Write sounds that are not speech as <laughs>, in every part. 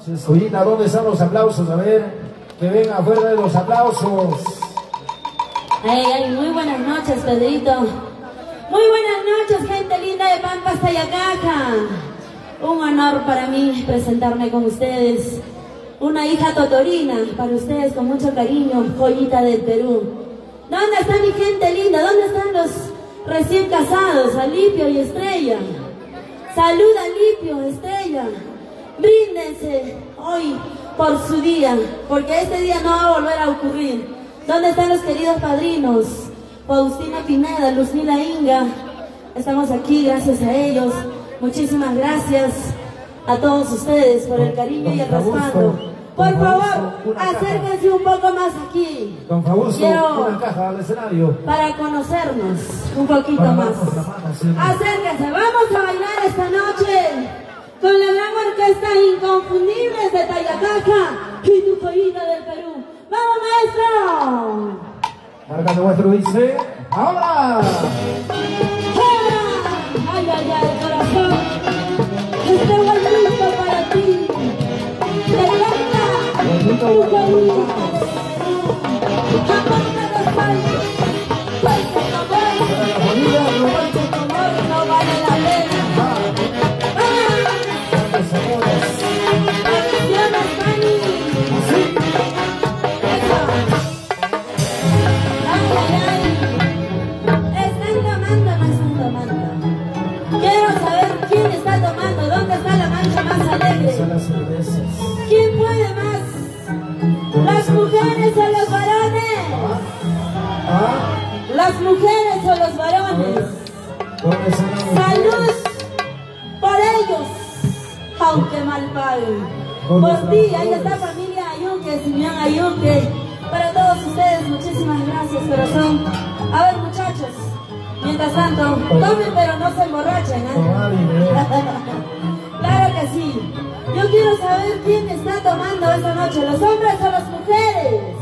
Joyita. ¿Dónde están los aplausos? A ver, que venga afuera de los aplausos. Ay, ay, muy buenas noches, Pedrito. Muy buenas noches, gente linda de Pampas Tayacaja. Un honor para mí presentarme con ustedes. Una hija totorina para ustedes con mucho cariño, joyita del Perú. ¿Dónde está mi gente linda? ¿Dónde están los recién casados, Alipio y Estrella? Saluda, Alipio, Estrella. Bríndense hoy por su día, porque este día no va a volver a ocurrir. ¿Dónde están los queridos padrinos? Faustina Pineda, Luzmila Inga. Estamos aquí gracias a ellos. Muchísimas gracias a todos ustedes por el cariño y el respaldo. Por favor, acérquense un poco más aquí. Don Fabusto, Quiero- una caja al escenario. Para conocernos un poquito más. Acérquense, vamos a bailar esta noche con la gran orquesta Inconfundibles de Tayacaja y tu joyita del Perú. ¡Vamos, maestro! Marcando vuestro dice. ¡Ahora! ¡Ay, ay, ay, corazón! Este listo para ti. ¡Te canta tu joyita! ¡Amor de los las cervezas. ¿Quién puede más? ¿Las mujeres o los varones? ¿Ah? ¿Las mujeres o los varones? ¿Dónde están los Salud por ellos, aunque mal paguen. ¿Dónde Por ti, ahí está familia Ayuque, Simeón Ayuque. Para todos ustedes, muchísimas gracias, corazón. A ver, muchachos, mientras tanto, tomen pero no se emborrachen, ¿eh? <laughs> Claro que sí. Yo quiero saber quién está tomando esta noche, los hombres o las mujeres.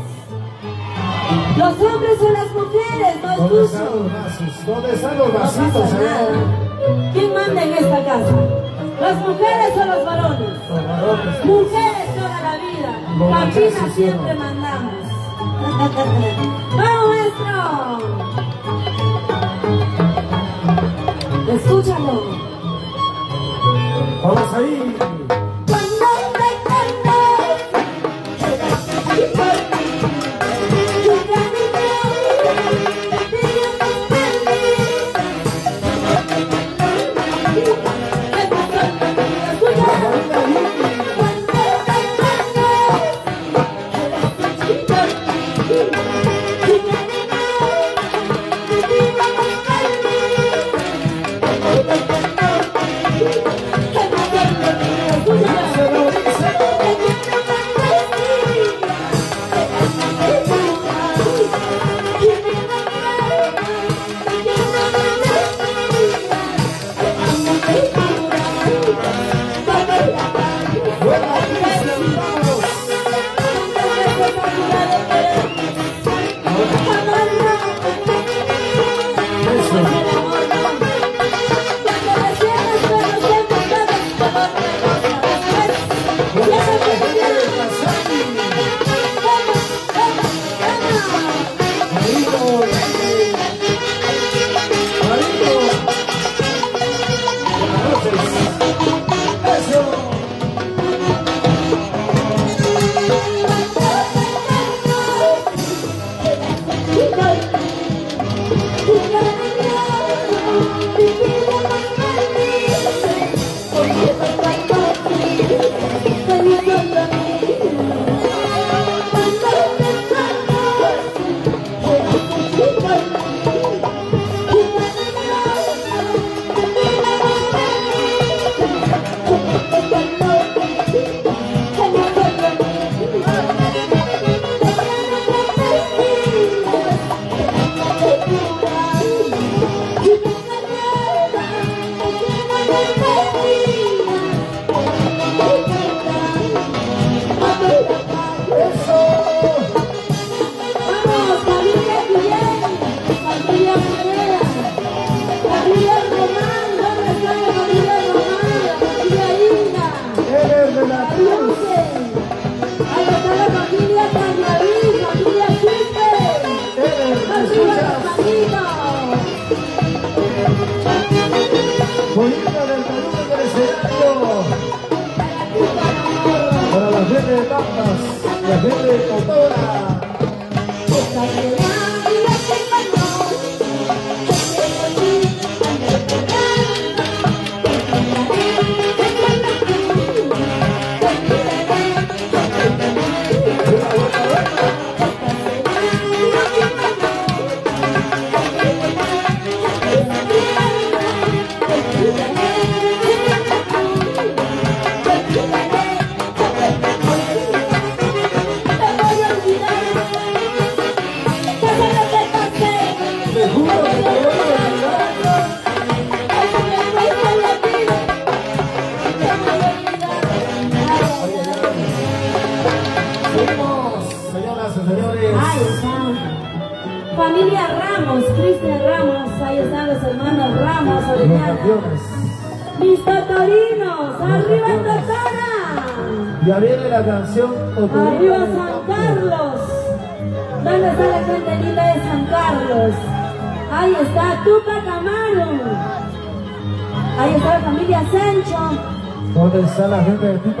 Los hombres o las mujeres, no ¿Dónde están los vasos? ¿Dónde están los No vasitos? pasa eh? nada. ¿Quién manda en esta casa? ¿Las mujeres o los varones? Los varones. Mujeres toda la vida. Muchachos, siempre ¿sí o no? mandamos. <laughs> ¡Vamos, maestro! Escúchalo. Vamos ahí.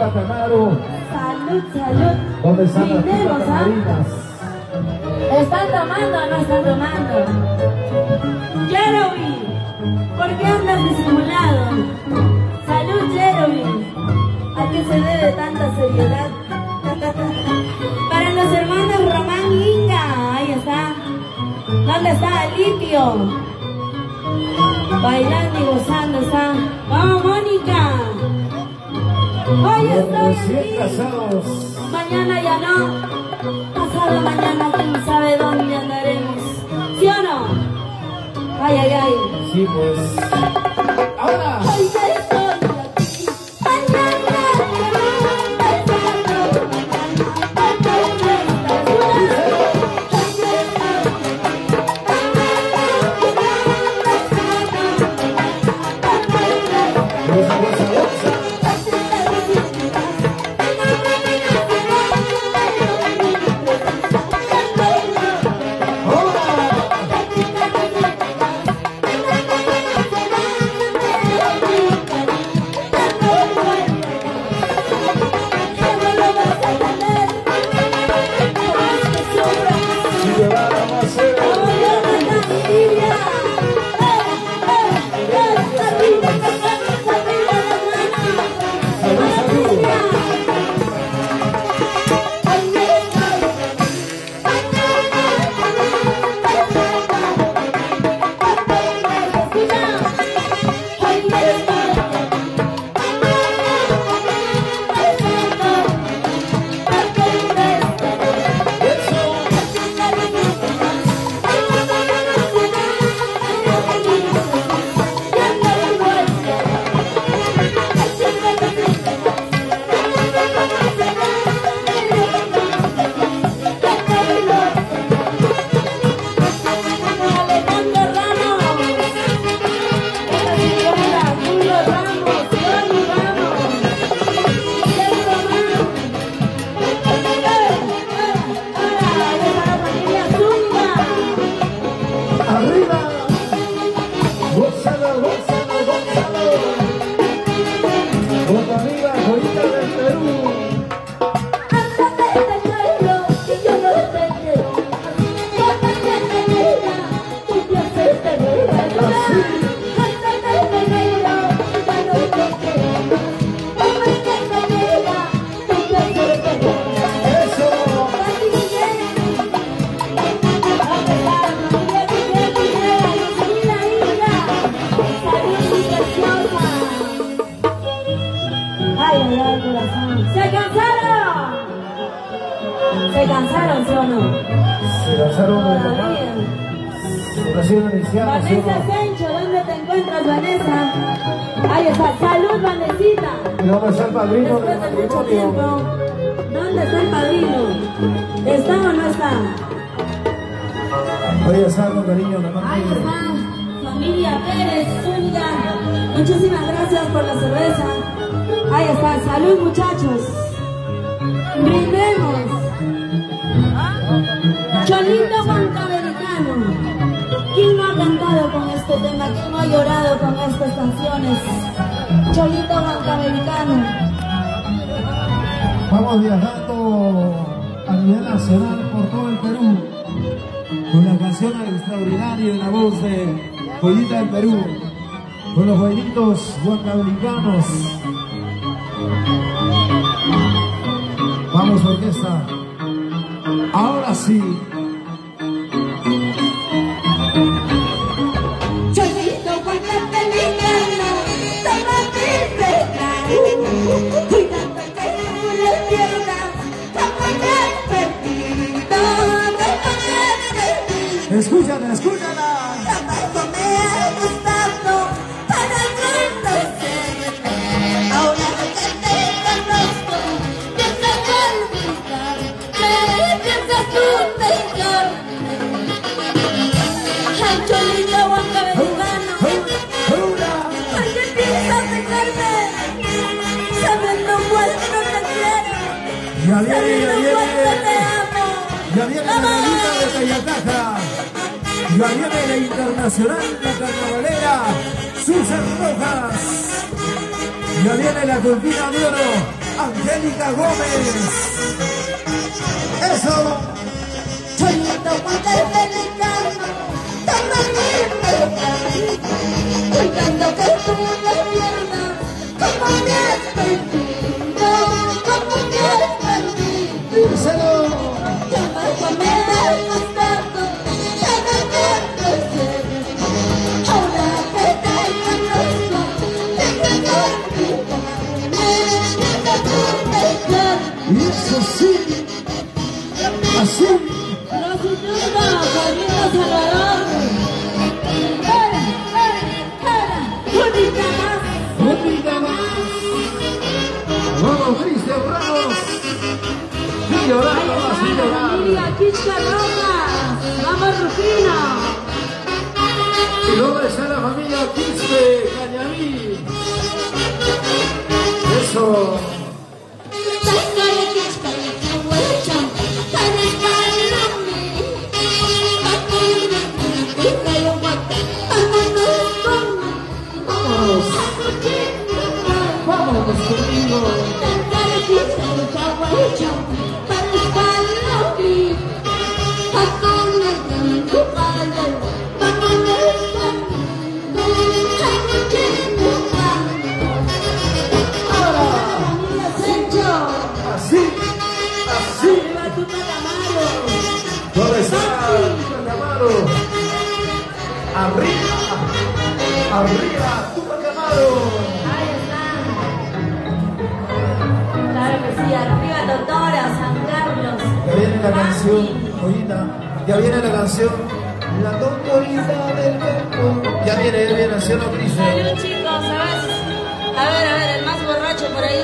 Salud, salud. ¿Dónde están las ¿ah? ¿Están tomando o no están tomando? Jeroby, ¿por qué andas disimulado? Salud, Jeroby. ¿A qué se debe tanta seriedad? <laughs> Para los hermanos Román y Inga, ahí está. ¿Dónde está Alipio? Bailando y gozando está. ¡Vamos, Mónica! Hoy estoy aquí. casados. Mañana ya no. Pasado mañana quién sabe dónde andaremos. ¿Sí o no? Ay, ay, ay. Sí, pues. Ahora. Salud muchachos. Brindemos. Cholito Panamericano. ¿Quién no ha cantado con este tema? ¿Quién no ha llorado con estas canciones? Cholito Panamericano. Vamos viajando a nivel nacional por todo el Perú con la canción extraordinaria de la voz de Joyita del Perú con los bailitos guancablicanos Yes, sir. La de viene la internacional, la carnavalera, Susan Rojas. Viene la cortina de oro, Angélica Gómez. Eso. Cholito, Cuidando que tú me pierdas, Vamos, Rufino. Y luego la familia Quispe Cañaví. Eso. Arriba. Tupac Amaro. Ahí está. Claro que sí, arriba Totora, San Carlos. Ya viene la canción. Joyita. Ya viene la canción. La doctorita del campo. Ya viene, ya viene, ¿sí o no, Cristian? Salud chicos, ¿sabes? A ver, a ver, el más borracho por ahí.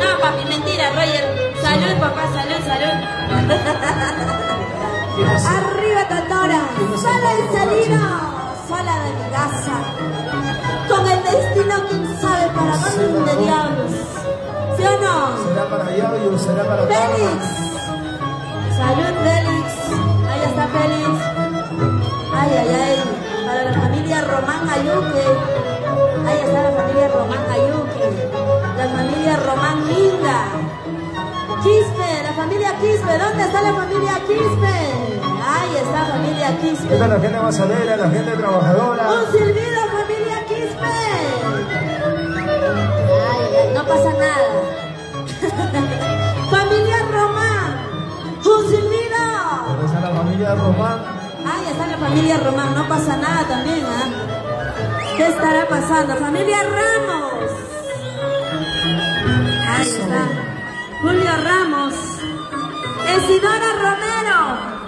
No, papi, mentira, Roger. Salud, papá, salud, salud. Arriba Totora, sola y salida, sola de mi casa. Con el destino, quién sabe para dónde diablos. ¿Sí o no? ¿Será para allá o será para acá? Félix. Salud, Félix. Ahí está Félix. Ay, ay, ay. Para la familia Román Ayuque. Ahí está la familia Román Ayuque. La familia Román Minga. Quispe, la familia Quispe. ¿Dónde está la familia Quispe? Ahí está familia Quispe. Esta es la gente más alegre, la gente trabajadora. Un silbido, familia Quispe. Ay, ay, no pasa nada. <laughs> familia Román. Un silbido. ¿Dónde está la familia Román? Ahí está la familia Román, no pasa nada también, ¿ah? ¿Qué estará pasando? Familia Ramos. Ahí está. Julio Ramos. Isidora Romero.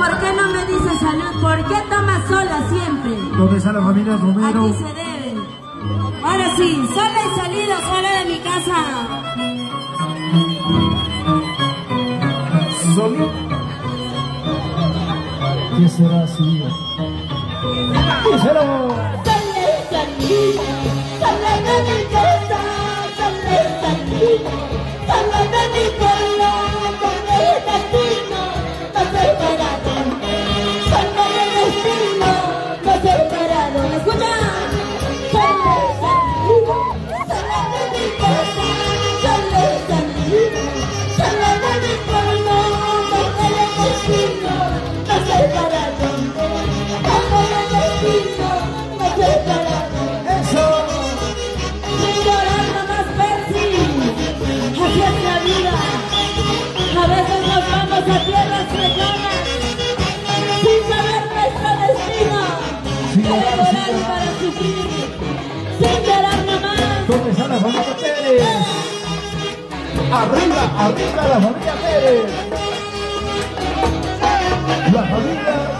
¿Por qué no me dice salud? ¿Por qué toma sola siempre? ¿Dónde está la familia Romero? Aquí se debe. Ahora sí, sola y salido, sola de mi casa. Solito. ¿Qué será así? Díselo. Sola y salido, sola de mi casa, sola y salido, sola de mi pueblo, con el destino, no Arriba, arriba la familia Pérez. La familia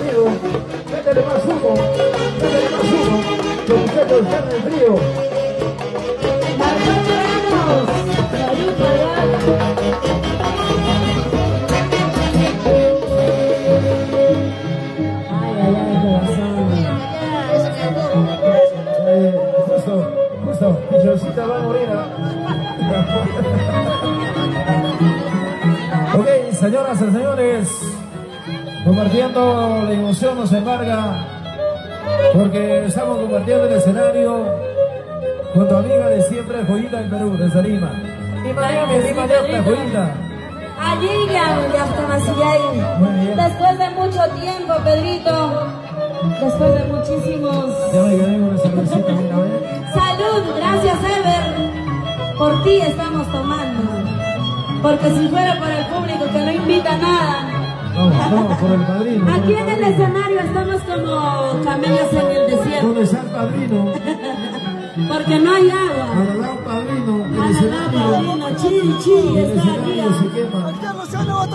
en el frío. Ay, ay, ay, corazón. Eh, justo, justo, Pichoncita va a morir. ok, señoras y señores, compartiendo la emoción nos embarga, porque estamos compartiendo el escenario con tu amiga de siempre, Joyita del Perú, desde Lima. Y Miami, Lima de Joyita. A Lilian de Aftamasillay. Muy bien. Después de mucho tiempo, Pedrito. Después de muchísimos. Ya. Salud, gracias, Ever. Por ti estamos tomando. Porque si fuera por el público que no invita nada. Vamos, vamos, por el padrino. por Aquí en el escenario estamos como camellos en el desierto. ¿Dónde está el padrino? Porque no hay agua. Dar padrino, escenario. padrino, chiri, chiri, está aquí. escenario se quema.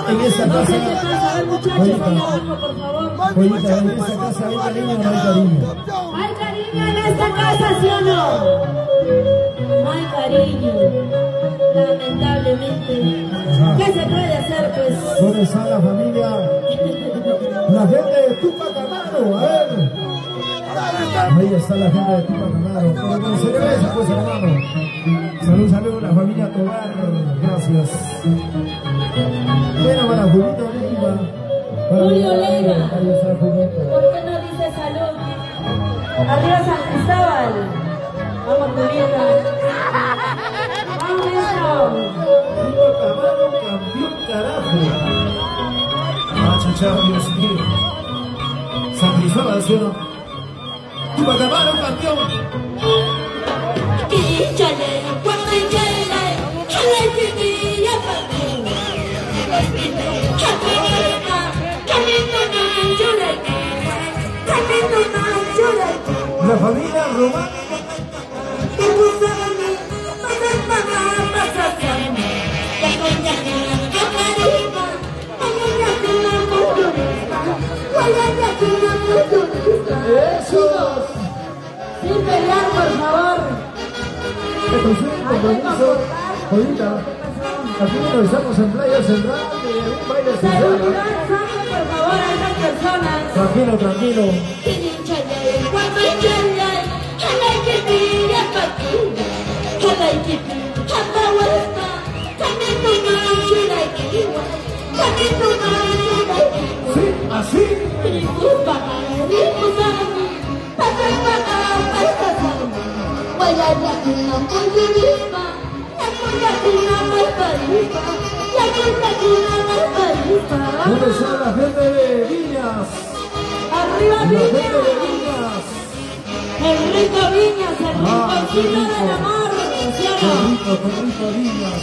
En esta No sé qué casa, pasa, a ver muchachos, abajo, por favor. En esta casa hay cariño o no hay cariño. ¿Hay cariño en esta casa, sí o no? No hay cariño, lamentablemente. ¿Dónde está la familia? La gente de Tupac Amaro, a ver. Ahí está la gente de Tupac Amaro. Pero con cerveza, pues hermano. Salud, salud, la familia Tobar. Gracias. Bueno, para Julito Leiva. Para Julio Leiva. Ahí está Julito. ¿Por qué no dice salud? Arriba San Cristóbal. Vamos, Julito. Vamos, maestro. Tupac Amaro, campeón carajo. Ah, chucha, Dios mío. San Cristóbal, ¿sí campeón. La familia romana. Eso. Sin pelear, por favor. Jodita. Aquí nos estamos en Playa Central de un baile social. Por favor, a esas personas. Tranquilo, tranquilo. Así. ¿Dónde está la gente de Viñas? Arriba La gente de Viñas, Viñas. el rico Viñas, el Ah, rico. del amor, ¿sí o Qué no? rico, qué rico Viñas.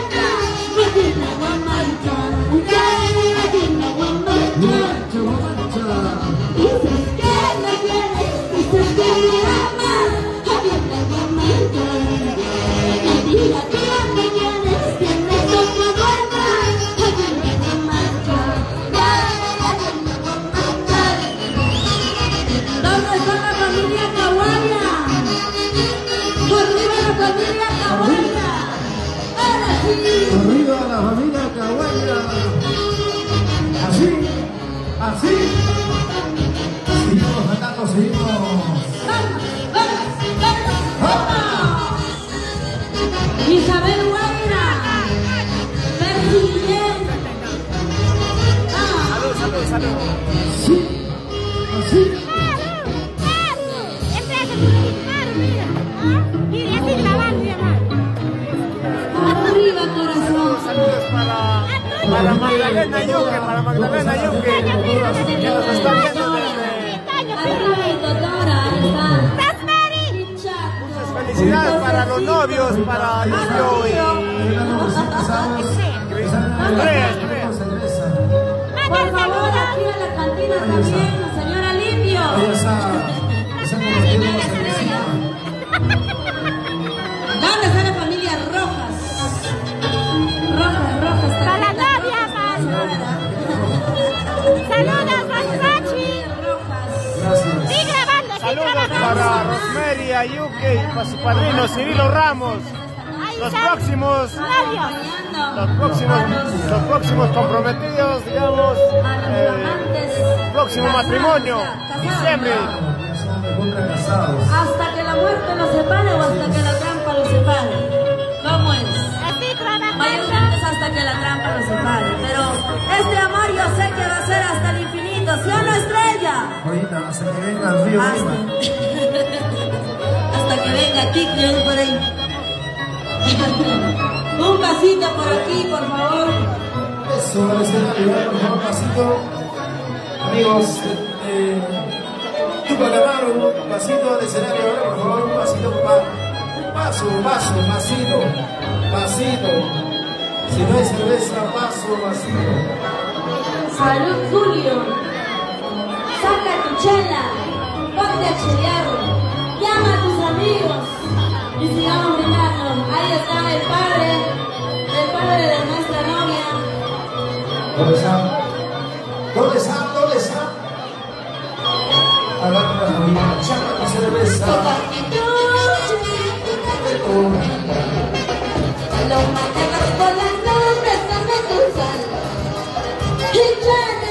Salud, salud. Sí, así. Arriba, corazón. Saludos para, para Magdalena Yuque, para Magdalena Yuque, que nos está viendo desde... Felicidades para los novios, para Julio y Andrés, la cantina también, señora Limpio. Ahí está. Esa compartiendo la cerveza. ¿Dónde está la familia Rojas? Rojas, Rojas. Para la novia, Saludos. Rojas. Grabando, sí, Saludos para Rosemary, Ayuque y para su padrino Cirilo Ramos. Los próximos, los próximos, los próximos comprometidos, digamos, eh, próximo matrimonio, diciembre. Hasta que la muerte los separe o hasta que la trampa los separe. ¿Cómo es? Mayormente hasta que la trampa los separe. Pero este amor yo sé que va a ser hasta el infinito. ¿Sí o no, estrella? Ahorita, hasta que venga el río Hasta, <laughs> que venga Kik por ahí. <laughs> Un pasito por aquí, por favor. Eso, por favor, pasito. Amigos, eh, Tupac un pasito al escenario ahora, por favor, un pasito, pa- un paso, un paso, pasito, pasito. Si no hay cerveza, paso, pasito. Salud, Julio. Saca tu chela. Ponte a chelear. Llama a tus amigos. Y sigamos brindando. Ahí está el padre. El padre de nuestra novia. ¿Dónde está? ¿Dónde está? ¿Dónde está? Hablando de la familia, chapa tu cerveza. Los mantegas por las dame tu sal. Y suena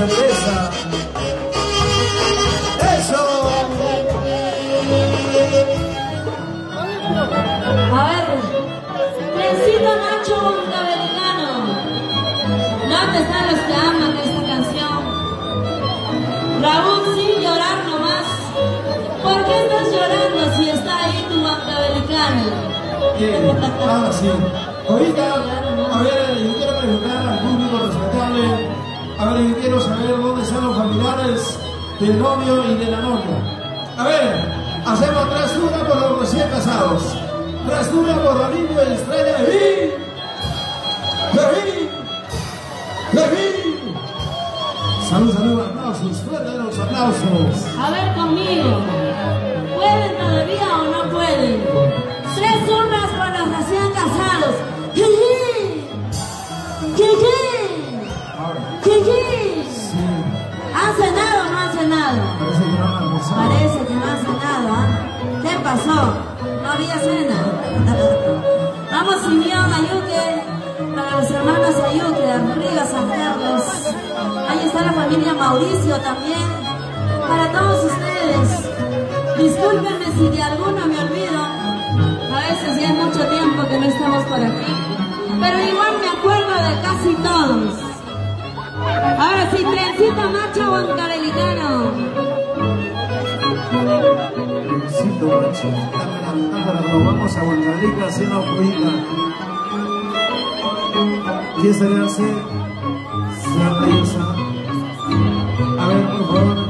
cerveza. Eso. A ver, Trencito Nacho Bancamericano. ¿Dónde están los que aman esta canción? Raúl, sin llorar nomás. ¿Por qué estás llorando si está ahí tu Bancamericano? Bien. Ahora sí. Ahorita, del novio y de la novia. A ver, hacemos tres turnos por los recién casados. Tres turnos por y Estrella de Vin. ¡Levín! ¡Levín! Salud, salud, aplausos, fuerte los aplausos. A ver conmigo. para todos ustedes. Discúlpenme si de alguno me olvido. A veces ya es mucho tiempo que no estamos por aquí. Pero igual me acuerdo de casi todos. Ahora sí, trencito macho huancabelicano. Trencito macho. Tápara, nos vamos a Huancabelica haciendo fugita. ¿Quién se le hace? Se A ver, por favor.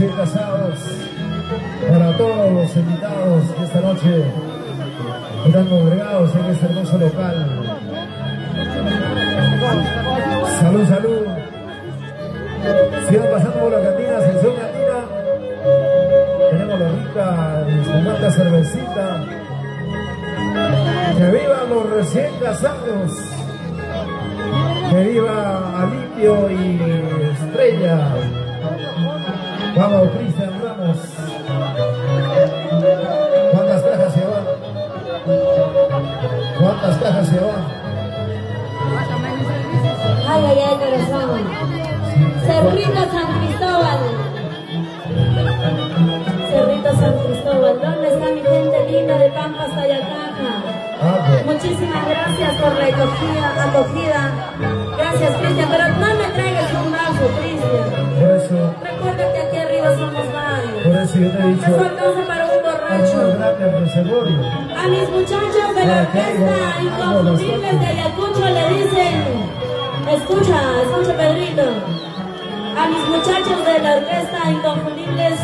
recién casados, para todos los invitados de esta noche están congregados en este hermoso local. Salud, salud. Sigan pasando por la cantina, sección cantina. Tenemos la rica este, espumante cervecita. ¡Que vivan los recién casados! Yo te he dicho, para un borracho. reservorio. A mis muchachos de la orquesta inconfundibles de Ayacucho le dicen, escucha, escucha Pedrito. A mis muchachos de la orquesta inconfundibles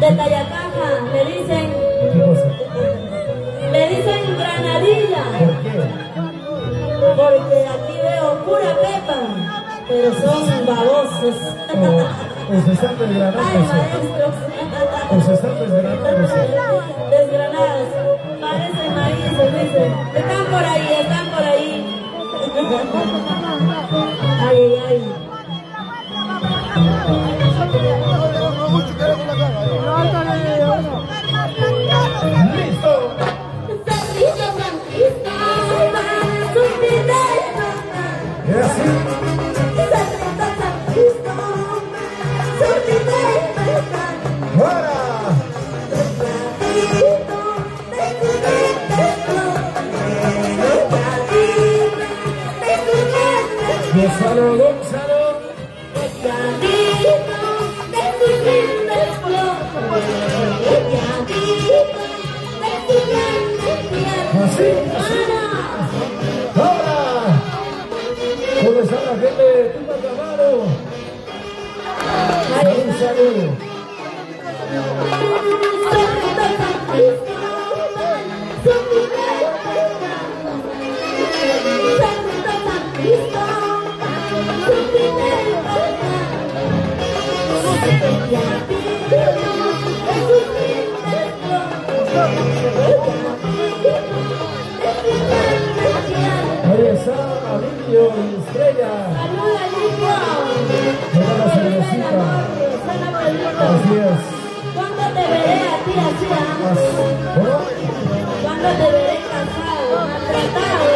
de Tayacaja le dicen, le dicen granadilla, ¿Por qué? porque aquí veo pura pepa, pero son babosos. O, o se están <laughs> Ay, desgranándose. Se están parece maíz, dice. Están por ahí, están por ahí. Ay, ay, ay. ¡Listo! Salud, salud. Ahí está, Avilio y Estrella. Saluda, Lico. Así es. ¿Cuándo te veré a ti así, ah? ¿Cuándo te veré casado, maltratado?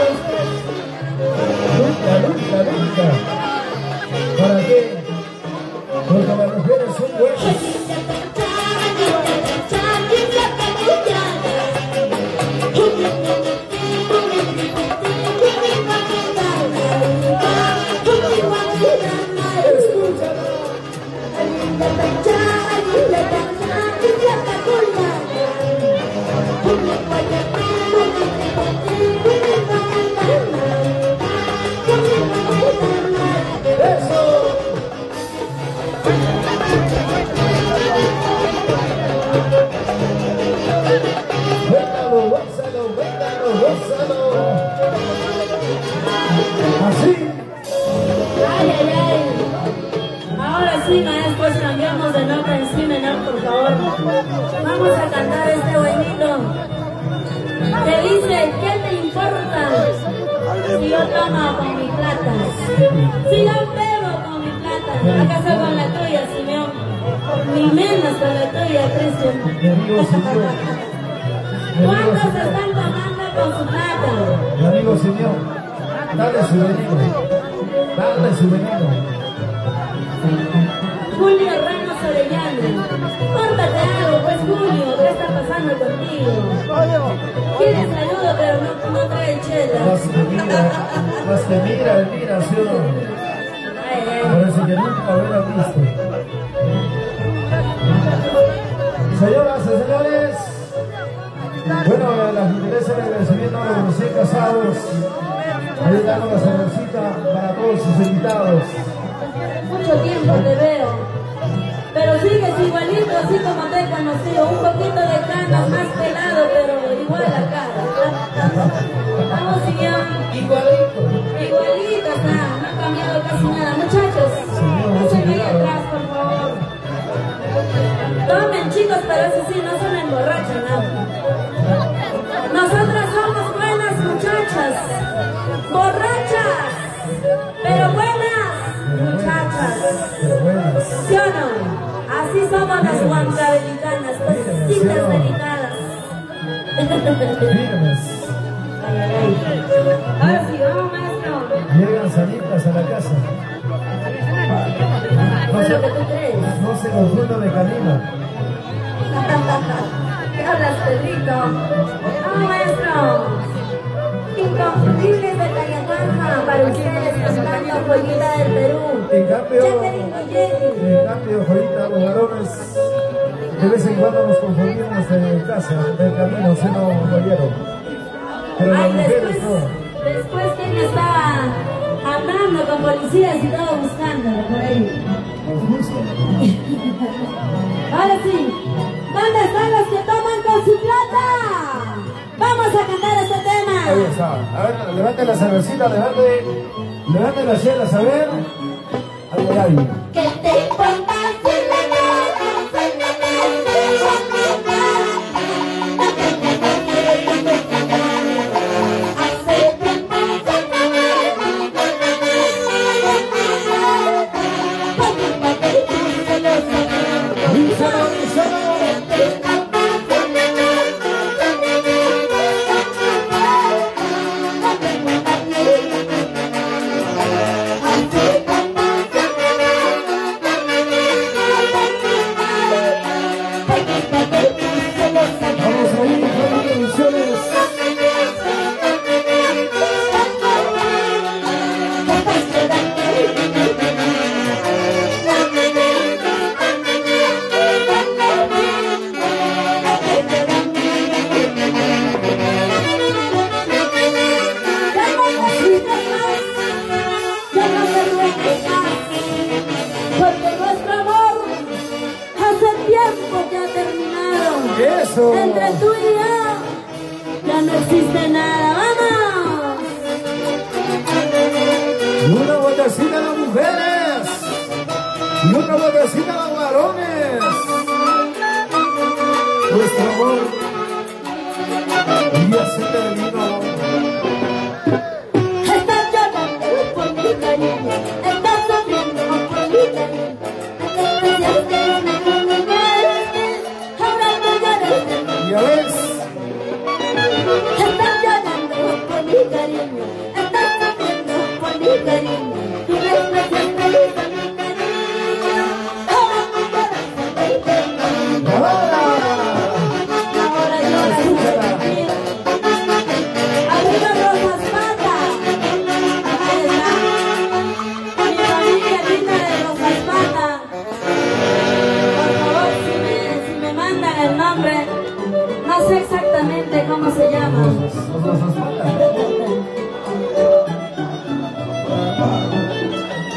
Firmes. Ahora sí, vamos, maestro. Llegan salitas a la casa. No se, no se confundan de camino. ¿Qué hablas, Pedrito? Vamos, maestro. Inconfundibles de Tayacuá. Caja para ustedes cantando Joyita del Perú. En cambio, en cambio, ahorita los varones de vez en cuando nos confundimos en casa, del camino, si no oyeron. Pero las Ay, mujeres después, no. después que estaba hablando con policías y todo buscándolo por ahí. Ahora sí, ¿dónde están los que toman con su plata? Vamos a cantar este Ahí tema. está. A ver, levante la cervecita, levante, levante las chelas, a ver. Ay, ay, cariño, estás sufriendo por mi cariño.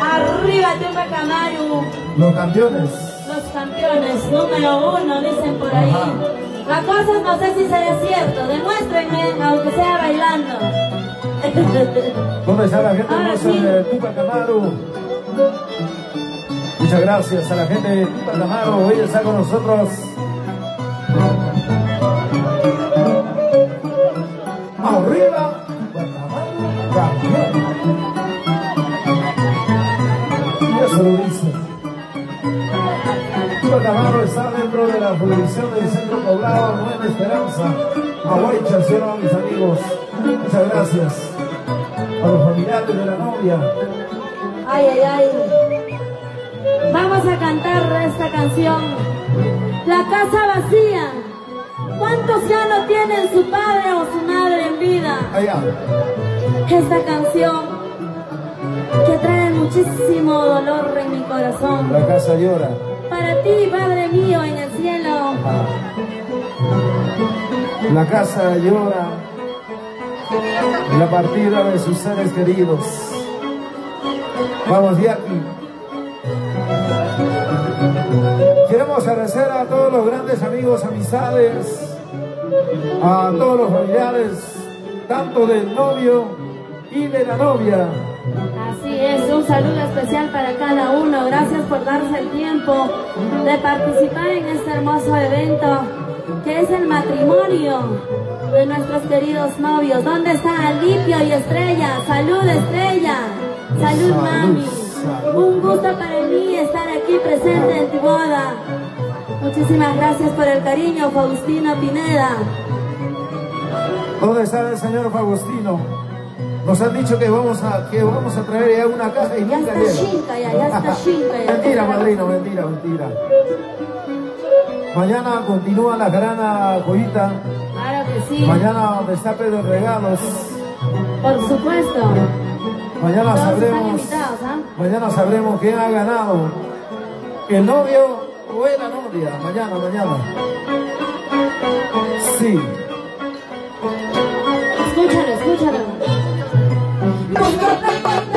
Arriba Tupac Amaru. Los campeones. Los campeones, número uno, dicen por ahí. Ajá. La cosa no sé si será cierto. Demuéstrenme, aunque sea bailando. <laughs> ¿Dónde está la gente hermosa sí. de Tupac Amaru? Muchas gracias a la gente de Tupac Amaru. Hoy está con nosotros. Jurisdicción del centro poblado Nueva Esperanza. Aguaycha, ¿sí o no, mis amigos? Muchas gracias a los familiares de la novia. Ay, ay, ay. Vamos a cantar esta canción. La casa vacía. ¿Cuántos ya no tienen su padre o su madre en vida? Allá. Esta canción que trae muchísimo dolor en mi corazón. La casa llora. Para ti, Padre mío La casa llora. La partida de sus seres queridos. Vamos, Jackie. Queremos agradecer a todos los grandes amigos, amistades, a todos los familiares, tanto del novio y de la novia. Así es, un saludo especial para cada uno. Gracias por darse el tiempo de participar en este hermoso evento que es el matrimonio de nuestros queridos novios. ¿Dónde está Alipio y Estrella? Salud, Estrella. Salud, mami. Un gusto para mí estar aquí presente en tu boda. Muchísimas gracias por el cariño, Faustino Pineda. ¿Dónde está el señor Faustino? Nos han dicho que vamos a, que vamos a traer ya una caja y Ya nunca está ya, ya está chinca. ya. mentira, madrino, mentira, mentira. Mañana continúa la grana joyita. Claro que sí. Mañana destape de regalos. Por supuesto. Mañana Todos sabremos, ¿ah? mañana sabremos quién ha ganado. El novio o la novia. Mañana, mañana. Sí. Todos, <laughs>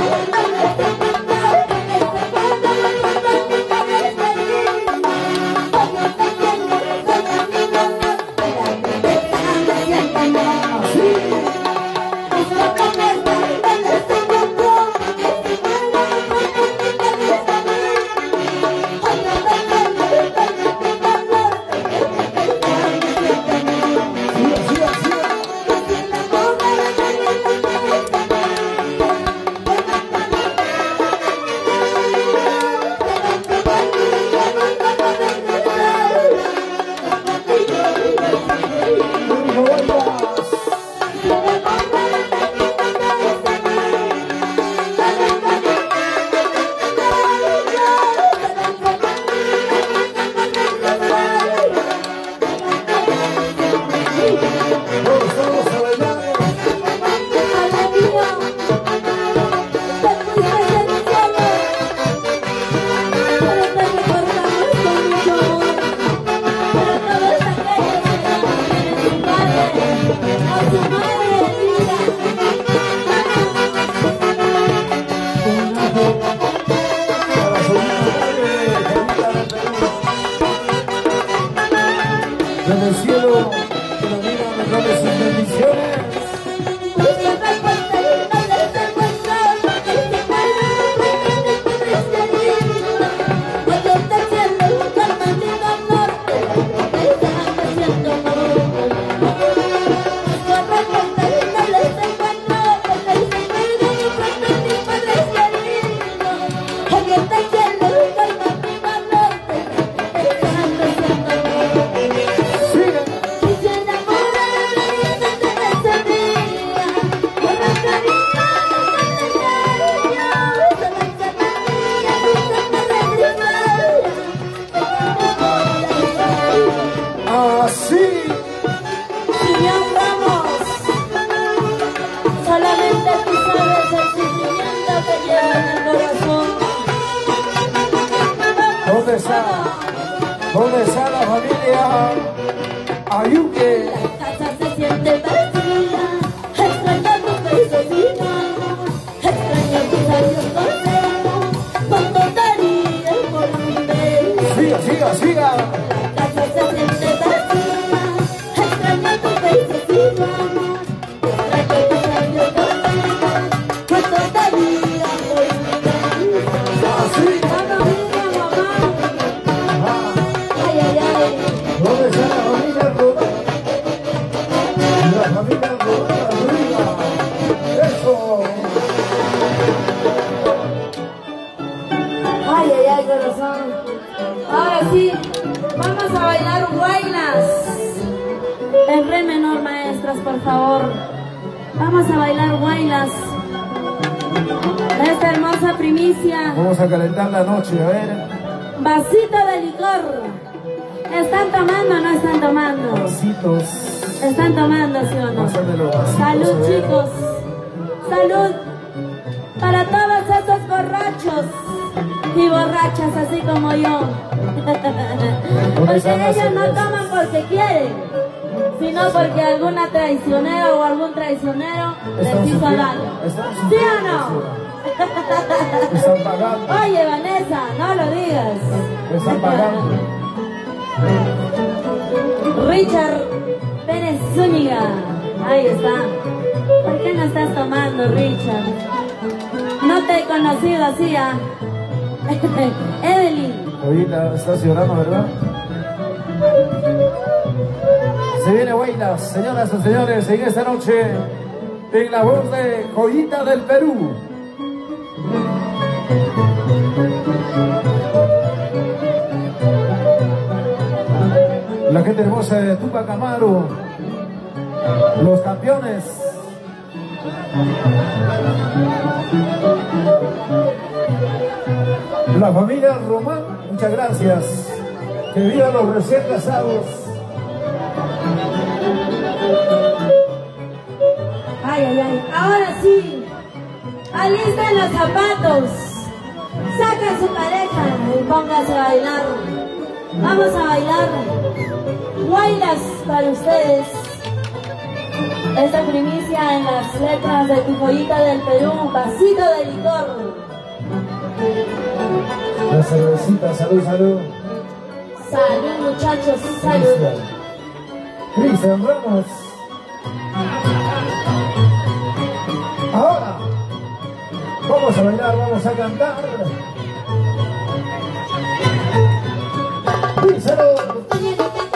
Salud para todos esos borrachos y borrachas, así como yo. Porque ellos no toman porque quieren, sino porque alguna traicionera o algún traicionero les hizo daño. ¿Sí o no? <laughs> Oye, Vanessa, no lo digas. Están pagando. Richard Pérez Zúñiga. Ahí está. ¿Por qué no estás tomando, Richard? No te he conocido así. <laughs> Evelyn. Ahorita estás llorando, ¿verdad? Se viene Huaylas, señoras y señores, en esta noche, en la voz de Joyita del Perú. La gente hermosa de Tupac Amaru, los campeones. La familia Román, muchas gracias. Que vivan los recién casados. Ay, ay, ay. Ahora sí. Alisten los zapatos. Saquen su pareja y pónganse a bailar. Vamos a bailar. Guaylas para ustedes. Esta primicia en las letras de tu joyita del Perú, vasito de licor. La cervecita, salud, salud. Salud muchachos, salud. Cristian Ramos. Ahora vamos a bailar, vamos a cantar. Díselo.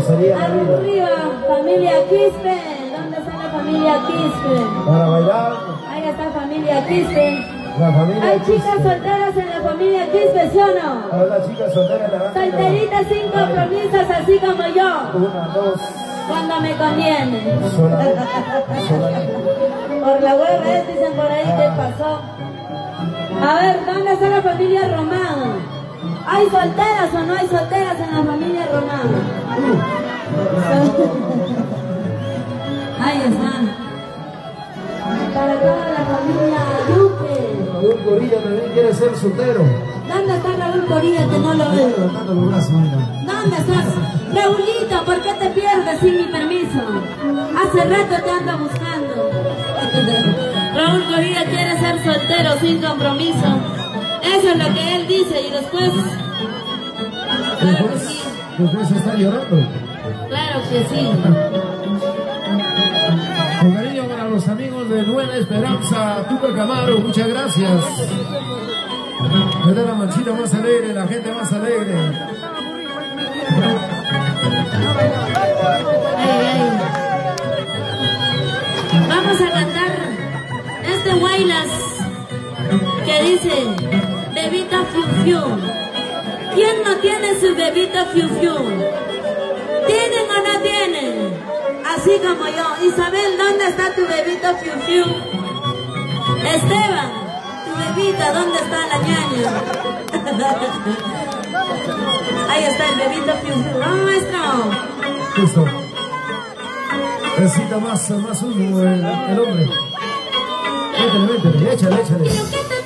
Sería la vida. Arriba, familia Quispe. ¿Dónde está la familia Quispe? Para bailar, Ahí está familia Quispe. la familia Hay Quispe. chicas solteras en la familia Quispe, ¿sí o no? A la chica soltera levanta. Solteritas sin compromisos, así como yo. Una, dos, Cuando me conviene. solamente. <laughs> solamente. Por la hueva, ¿eh? dicen por ahí que pasó. A ver, ¿dónde está la familia Román? ¿Hay solteras o no hay solteras en la familia Román? <laughs> Ahí están. Para toda la familia Duque. Raúl Corilla también quiere ser soltero. ¿Dónde está Raúl Corilla que no lo veo? Levantando los brazos, mira. ¿Dónde estás? Raulito, ¿por qué te pierdes sin mi permiso? Hace rato te ando buscando. Raúl Corilla quiere ser soltero sin compromiso. Eso es lo que él dice y después... Claro que sí, Después, está llorando. claro que sí. Con cariño para los amigos de Nueva Esperanza, Tuca Camaro, muchas gracias. Esta es la manchita más alegre, la gente más alegre. Vamos a cantar este Wailas que dice Bebita Fiu Fiu. ¿Quién no tiene su bebita Fiu Fiu? ¿Tienen o no tienen? Así como yo. Isabel, ¿dónde está tu bebita Fiu Fiu? Esteban, tu bebita, ¿dónde está la ñaña? <laughs> Ahí está el bebito Fiu Fiu. ¡Vamos, maestro! Listo. Necesita más, más el, el hombre. Métele, métele, échale, échale.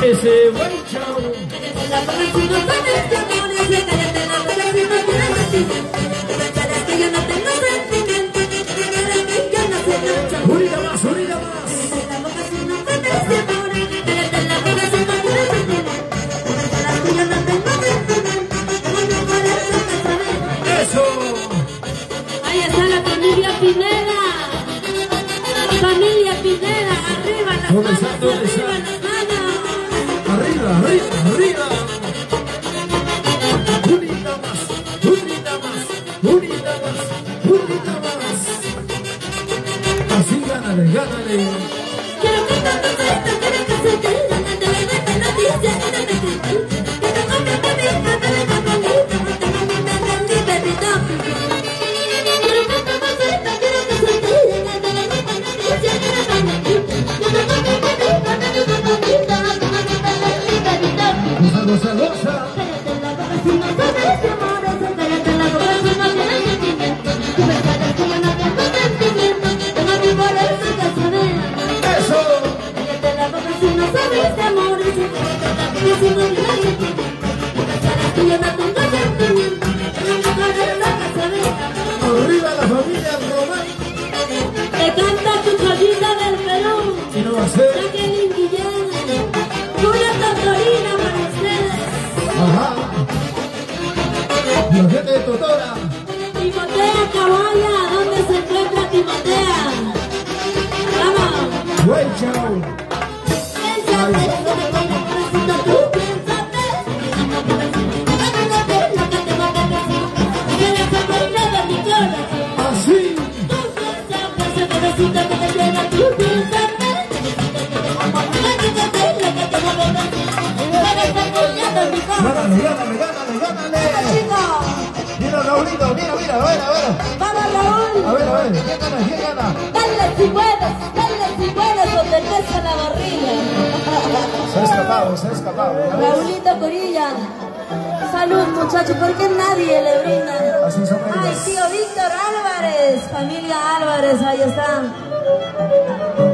Ese buen chavo.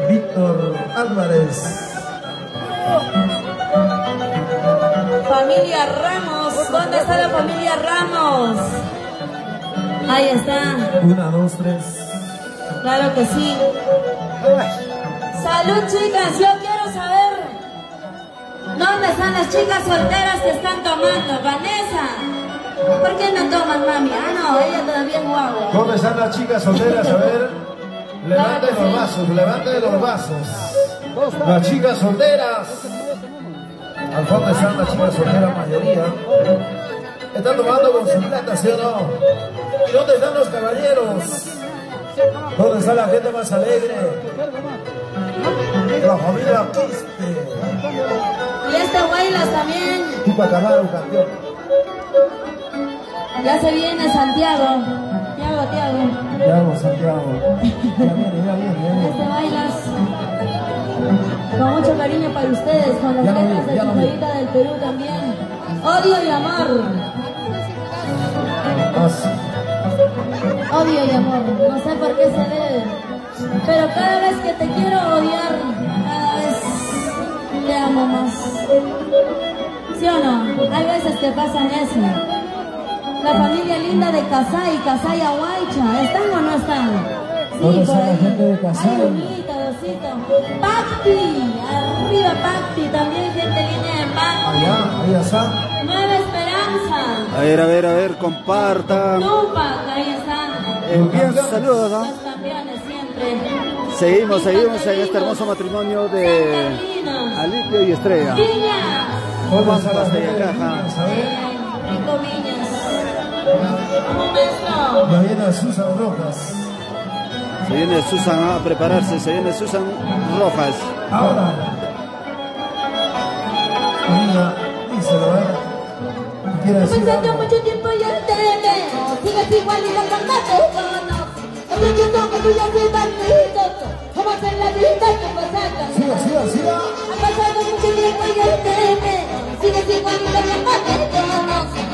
Víctor Álvarez. Familia Ramos, ¿dónde está la familia Ramos? Ahí está, Una, dos, tres. claro que sí. Salud chicas, yo quiero saber dónde están las chicas solteras que están tomando. Vanessa, ¿por qué no toman mami? Ah, no, ella todavía es guagua. ¿Dónde están las chicas solteras? A ver. Levanten los vasos, levanten los vasos. Las chicas solteras. Al fondo están las chicas solteras mayoría. Están tomando con su plata, ¿sí o no? ¿Y dónde están los caballeros? ¿Dónde está la gente más alegre? La familia Quispe. Y este Huaylas también, Tupa Camaro, campeón. ya se viene Santiago. Tiago, Tiago. Ya vamos, Santiago. Ya viene, ya viene, ya viene. Este bailas con mucho cariño para ustedes, con las letras de joyita del Perú también. Odio y amor, odio y amor, no sé por qué se debe, pero cada vez que te quiero odiar, cada vez te amo más. ¿Sí o no? Hay veces que pasan eso. La familia linda de Casay, Casay Aguaycha, ¿están o no están? ¿Dónde está por la ahí. gente de Casay? Ay, bonita, Dosito. Pacti, arriba Pacti, también gente linda de Pacti. Allá, allá está. Nueva Esperanza. A ver, a ver, a ver, compartan. Tupac, ahí están. Envíen sus saludos, ¿no? Los campeones siempre. Seguimos, seguimos en este hermoso matrimonio de. Alipio y Estrella. Viñas. ¿Dónde está la Hasta gente de acá, Viñas? A. Eh, Rico Viñas. Ya viene Susan Rojas. Se viene Susan a prepararse, se viene Susan Rojas. Ahora. Amiga, díselo, ¿eh? ¿Quiere decir Pasando algo? mucho tiempo ya te sigues igualito cuando te conozco. Aprendiendo que tú ya soy bandito, como en la vida que pasaca. Siga, siga, siga. Ha pasado mucho tiempo y sigues cuando te conozco. Ya soy bandito, como en la que pasaca.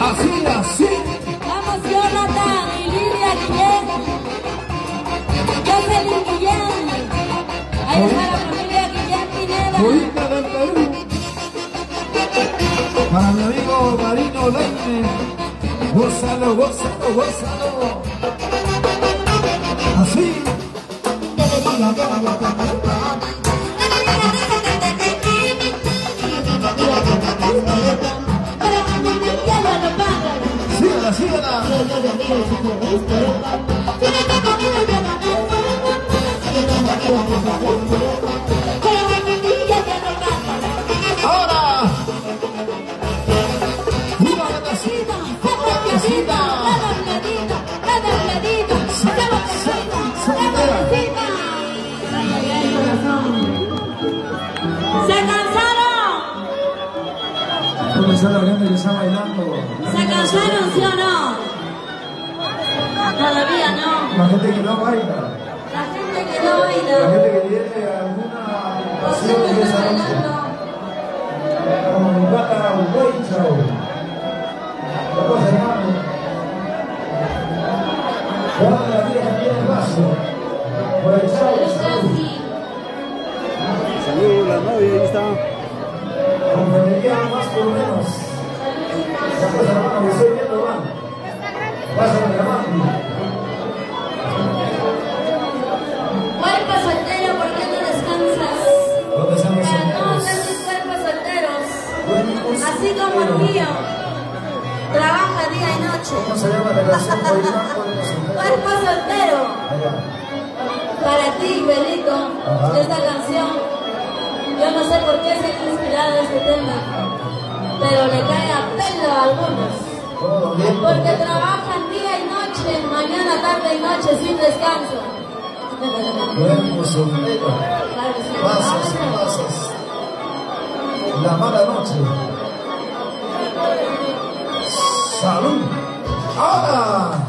Así, así. Vamos, Jonathan y Lidia Guillén. Jocelyn Guillén. Ahí está la familia Guillén Pineda. Para mi amigo Marino Leite. Gózalo, gózalo, gózalo. Así. Sígala, sígala. Ahora. Está la está bailando? ¿Se cansaron, sí o no? Todavía no. La gente que no baila. La gente que no La baila. gente que tiene alguna pasión de esa noche. Como mi pata un buen show. Vamos hermano. Toda la vida que tiene el vaso. Por el chavo. Casi. Salud, la novia, ahí está. Más por menos. Hermano, que estoy viendo. Pásame la mano. Cuerpo soltero, ¿por qué no descansas? ¿Dónde están los Para todos solteros? esos cuerpos solteros, Cuerpos así como el mío, trabaja día y noche. ¿Cómo se llama la. <laughs> Cuerpo soltero, para ti, Belito, esta canción, yo no sé por qué se ha inspirado este tema, pero le cae a pelo a algunos. Porque trabajan día y noche, mañana, tarde y noche sin descanso. Sí. Pasas y pasas. La mala noche. Salud. Ahora.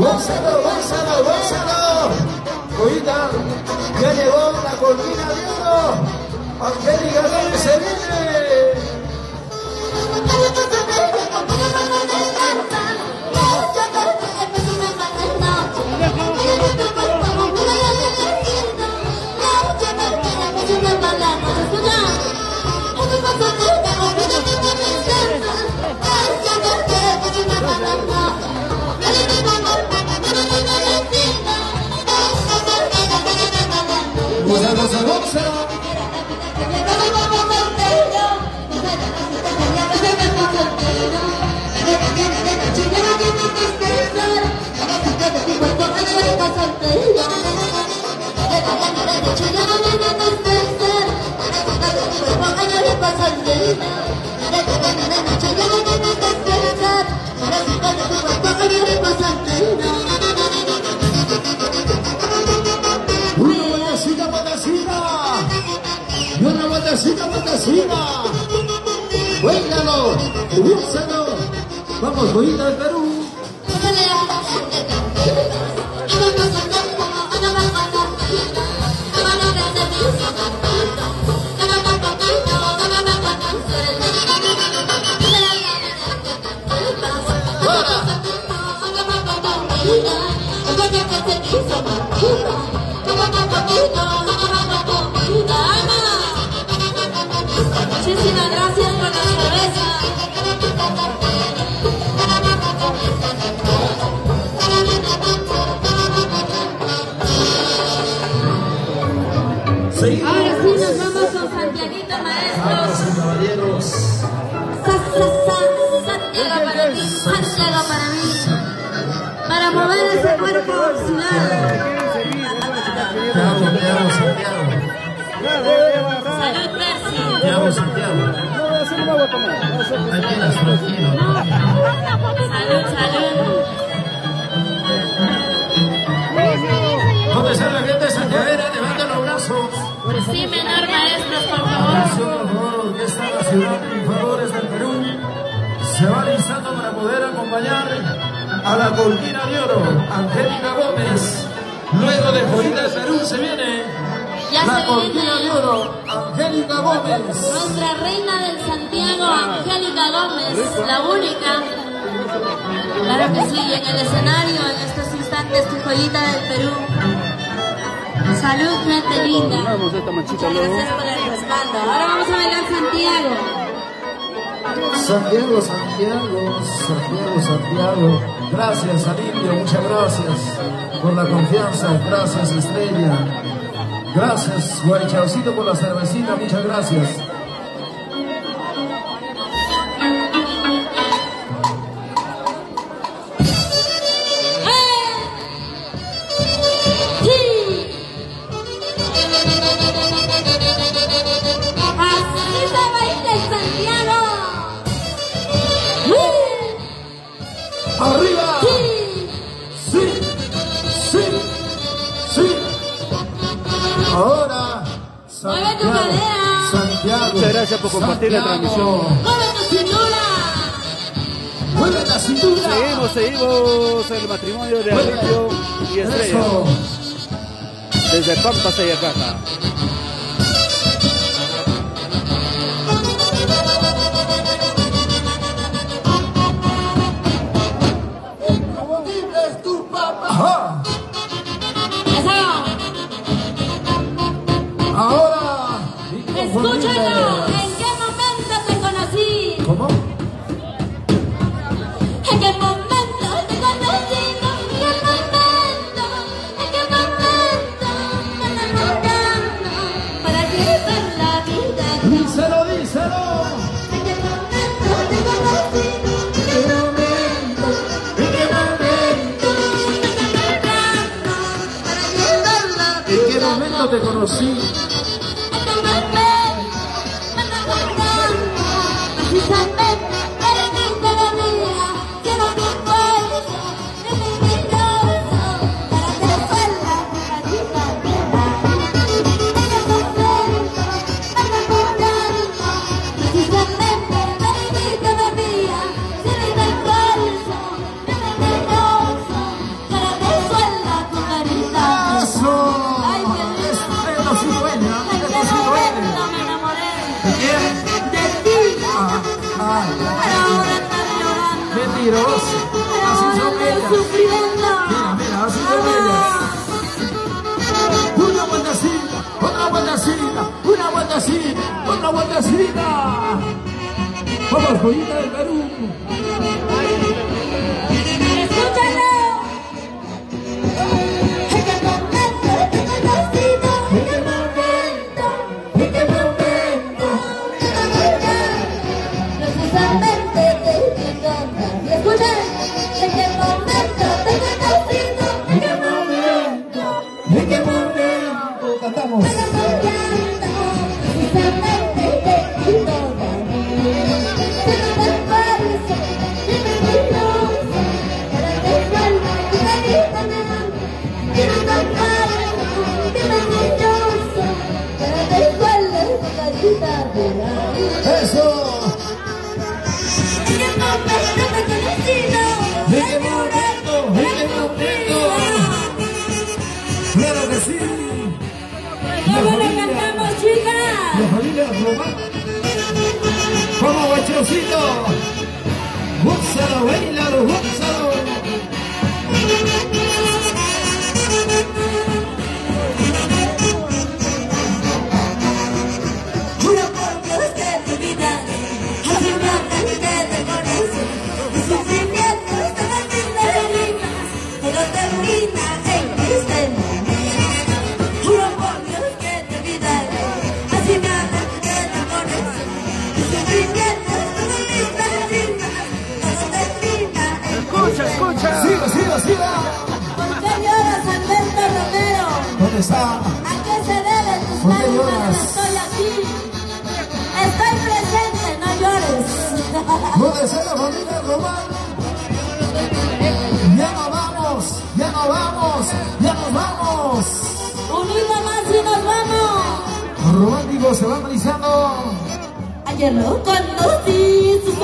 Gózalo, gózalo, ya llegó la colmina de oro. Angélica se viene. Vamos, joyita del Perú. Muchísimas gracias por. Ahora sí nos vamos Maestros. Para ti, Santiago para mí. Para mover ese cuerpo. Ahí tienes, tranquilo. Salud, salud. ¿Dónde está la gente santiaguera? Levanta los brazos. Sí, menor maestros, por favor. Por favor, que está la ciudad de triunfadores del Perú. Se va listando para poder acompañar a la cortina de oro, Angélica Gómez. Luego de Joyita de Perú se viene Ya la viene. de oro, Angélica Gómez. Nuestra reina del Santiago, Angélica Gómez, la única. Claro que sí, en el escenario, en estos instantes, tu joyita del Perú. Salud, gente linda. Muchas gracias por el respaldo. Ahora vamos a bailar Santiago. Santiago, Santiago, Santiago, Santiago. Gracias, Alivio, muchas gracias por la confianza. Gracias, Estrella. Gracias, Guaychaucito, por la cervecita. Muchas gracias. Compartir la transmisión. ¡Mueve tu cintura! ¡Mueve la cintura! Seguimos, seguimos el matrimonio de Alivio y Estrella. Eso. Desde Pampa. Ahora. Escúchalo. Te conocí? Vamos, joyita del Perú. Está? ¿A qué se deben tus ¿Por qué lágrimas? lloras? Estoy aquí. Estoy presente, no llores. ¿Dónde está la familia Román? Vamos, ya nos vamos. Unida más y nos vamos. Los románticos se van brisando. Ayer lo conocí, sus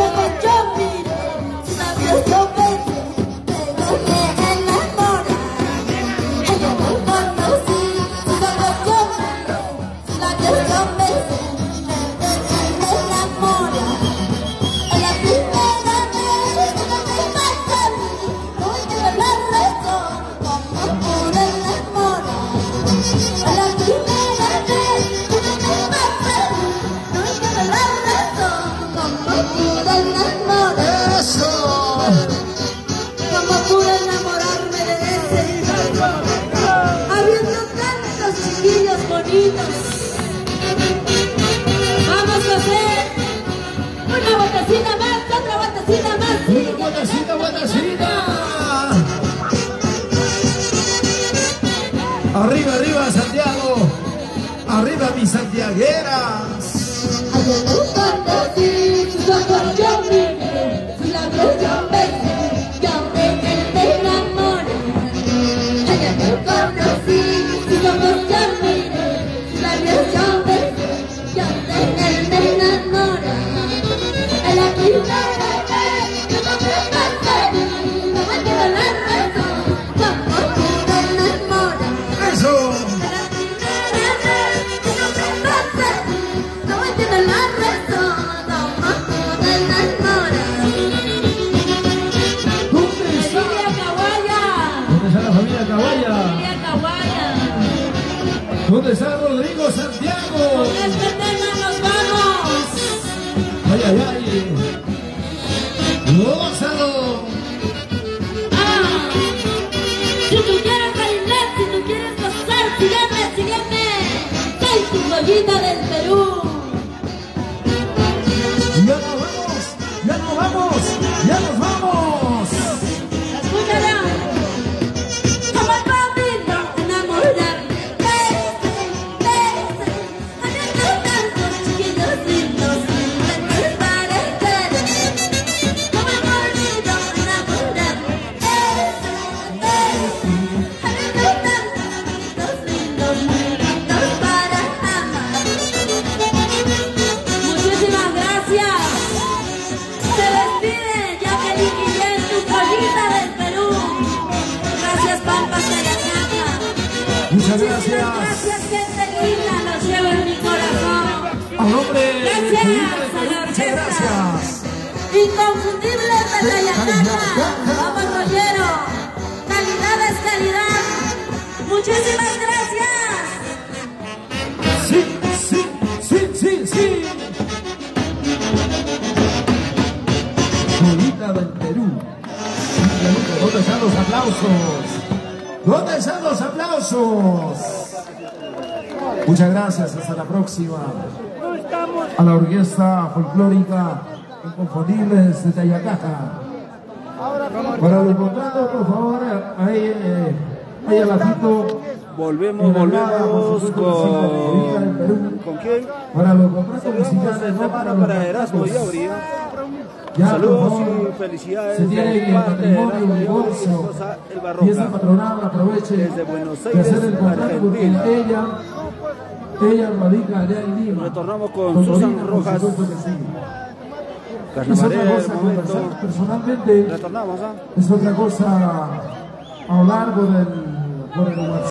buenacita, buenacita. Arriba, arriba, Santiago. Arriba, mis santiagueras. ¿Dónde está Rodrigo Santiago? con este tema nos vamos. Ay, ay, ay. Gózalo. Ah, si tú quieres bailar, si tú quieres gozar, sígueme, sígueme. Soy tu joyita del Perú. Gracias, hasta la próxima. A la orquesta folclórica Inconfundibles de Tayacaja. Para los contratos, por favor, ahí, eh, ahí abajito. Volvemos, En la nada, por volvemos sí, con con... ¿Con quién? Para los contratos musicales, no para los Para Erasmo y. Ya, Saludos favor, y felicidades Se tiene el patrimonio, el y esa patronal aproveche Desde Buenos de hacer Aires, el contrato porque ella, ella radica allá en Lima. Retornamos con Susan Corina, por Rojas. supuesto que sí. Es otra cosa conversar personalmente, Retornamos, ¿ah? es otra cosa a lo largo del, por el.